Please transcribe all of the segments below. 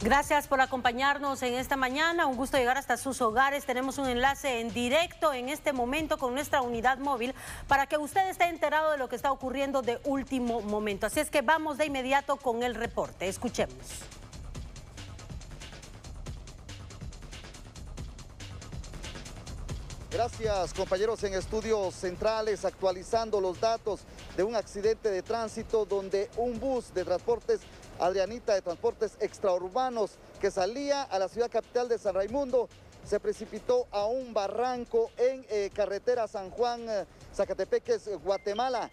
Gracias por acompañarnos en esta mañana. Un gusto llegar hasta sus hogares. Tenemos un enlace en directo en este momento con nuestra unidad móvil para que usted esté enterado de lo que está ocurriendo de último momento. Así es que vamos de inmediato con el reporte. Escuchemos. Gracias compañeros en estudios centrales actualizando los datos de un accidente de tránsito donde un bus de transportes Adrianita de Transportes Extraurbanos que salía a la ciudad capital de San Raimundo se precipitó a un barranco en eh, carretera San Juan eh, Zacatepeques, Guatemala.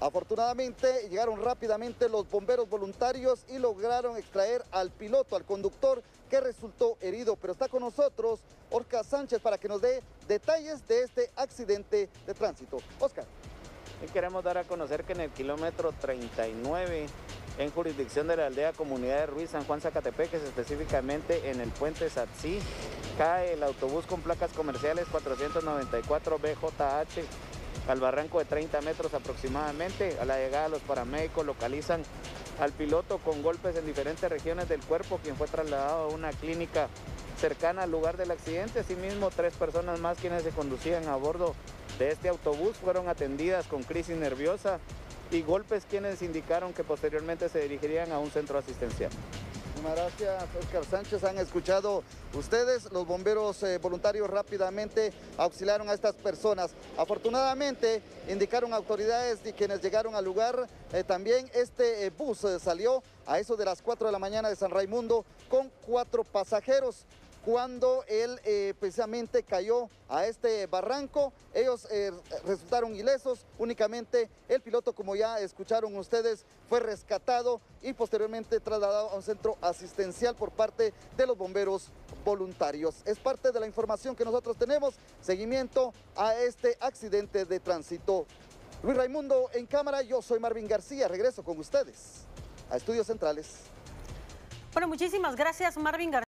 Afortunadamente llegaron rápidamente los bomberos voluntarios y lograron extraer al piloto, al conductor que resultó herido. Pero está con nosotros Oscar Sánchez para que nos dé detalles de este accidente de tránsito. Oscar. Y queremos dar a conocer que en el kilómetro 39 en jurisdicción de la aldea Comunidad de Ruiz, San Juan Zacatepeques, específicamente en el puente Satsi, cae el autobús con placas comerciales 494 BJH al barranco de 30 metros aproximadamente. A la llegada los paramédicos localizan al piloto con golpes en diferentes regiones del cuerpo, quien fue trasladado a una clínica cercana al lugar del accidente. Asimismo, tres personas más quienes se conducían a bordo de este autobús fueron atendidas con crisis nerviosa y golpes quienes indicaron que posteriormente se dirigirían a un centro asistencial. Gracias, Oscar Sánchez. Han escuchado ustedes, los bomberos eh, voluntarios rápidamente auxiliaron a estas personas. Afortunadamente, indicaron autoridades y quienes llegaron al lugar, eh, también este eh, bus salió a eso de las 4 de la mañana de San Raimundo con cuatro pasajeros cuando él eh, precisamente cayó a este barranco. Ellos eh, resultaron ilesos, únicamente el piloto, como ya escucharon ustedes, fue rescatado y posteriormente trasladado a un centro asistencial por parte de los bomberos voluntarios. Es parte de la información que nosotros tenemos, seguimiento a este accidente de tránsito. Luis Raimundo en cámara, yo soy Marvin García, regreso con ustedes a Estudios Centrales. Bueno, muchísimas gracias Marvin García.